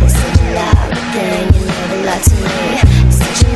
You're such a loud thing, you never lie to me. You're such a